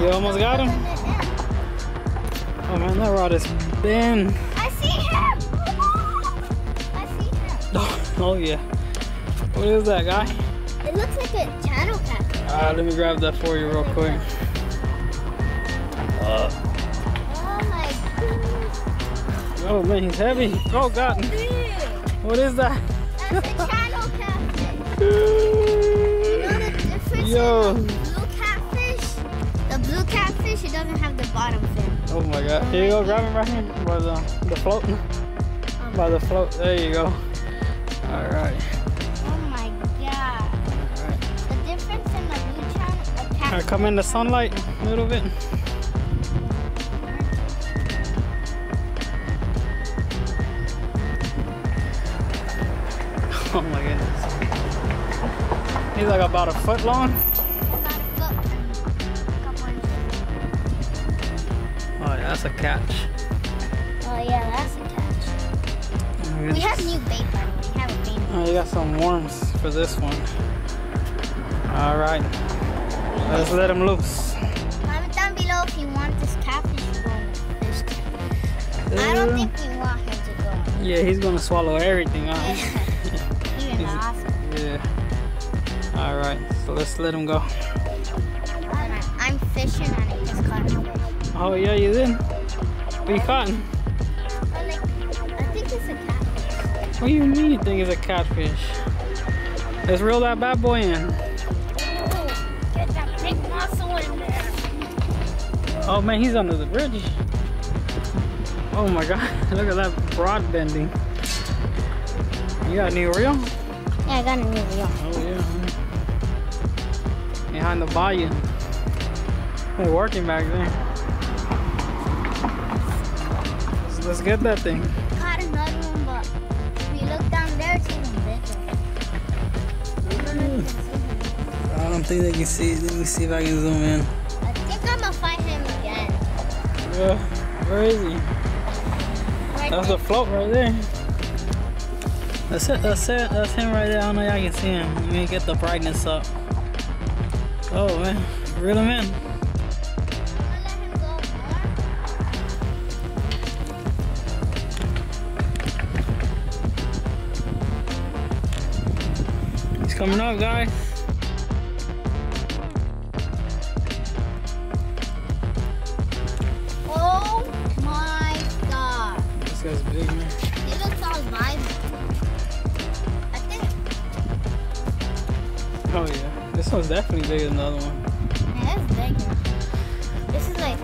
You almost got him? Oh man, that rod is bent. I see him! I see him. Oh, oh yeah. What is that guy? It looks like a channel cat. Uh, let me grab that for you real quick. Uh, Oh my oh man, he's heavy. Oh god. What is that? That's a channel know Yo. Catfish, it doesn't have the bottom fin. Oh my god. Here you go, grab him right here by the, the float. By the float. There you go. Alright. Oh my god. Alright. The difference in the blue channel, a Alright, come in the sunlight a little bit. Oh my goodness. He's like about a foot long. Oh yeah, that's a catch. Oh yeah, that's a catch. We have new bait way. We have a bait. Oh, you got some worms for this one. All right, let's let him loose. Comment down below if you want this catfish to go fish tank. I don't think we want him to go. Yeah, he's gonna swallow everything. Huh? Even He's- awesome. yeah. All right, so let's let him go. I'm fishing Oh yeah, you did. What you caught? But like, I think it's a catfish. What do you mean you think it's a catfish? Let's reel that bad boy in. Get that big muscle in there. Oh man, he's under the bridge. Oh my god, look at that broad bending. You got a new reel? Yeah, I got a new reel. Oh yeah. Behind the bayou. They're working back there. Let's get that thing. Caught another one, but if we look down there, it's even bigger. I don't think they can see. Let me see if I can zoom in. I think I'm gonna find him again. Yeah, where is he? Right That's the float right there. That's it. That's it. That's him right there. I don't know y'all can see him. Let me get the brightness up. Oh man, reel him in. Coming up, guys. Oh my god. This guy's big, man. He looks all vibrant. I think Oh yeah, this one's definitely bigger than the other one. yeah, it's bigger. This is like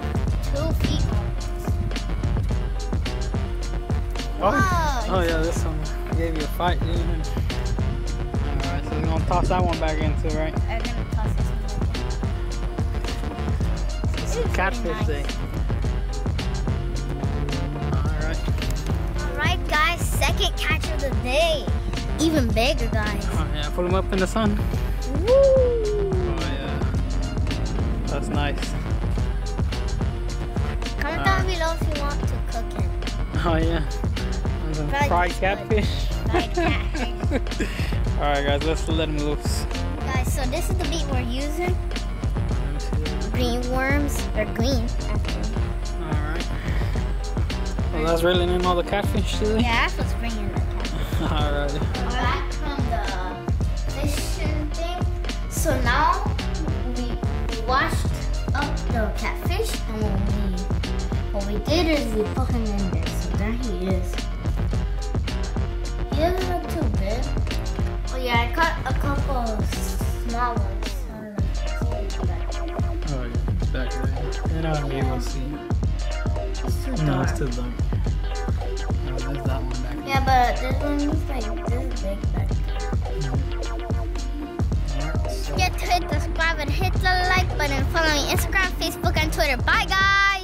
two feet. Oh, oh yeah, this one gave you a fight, didn't it? We're gonna toss that one back into, right? I'm gonna toss this one This is catfish nice. day. Alright. Alright guys, second catch of the day. Even bigger guys. Oh yeah, put him up in the sun. Woo! Oh yeah. That's nice. Comment down below if you want to cook him. Oh yeah. Fried fried catfish. Fried catfish. Alright guys, let's let him loose. Guys, so this is the beat we're using. Let me see that. Green worms. They're green, actually. Alright. Well, that's reeling in all the catfish today? Yeah, that's what's bringing the catfish. Alright. Back from the fishing thing. So now we washed up the catfish and what we what we did is we put him in there. So there he is. Yeah, I caught a couple of small ones. I don't know. Oh yeah, back there. You're not gonna be able to see. It's too No, dark. it's too dark. No, there's that one back there. Yeah, but this one's like this big back there. Alright, so- Forget to hit the subscribe and hit the like button. Follow me Instagram, Facebook, and Twitter. Bye, guys.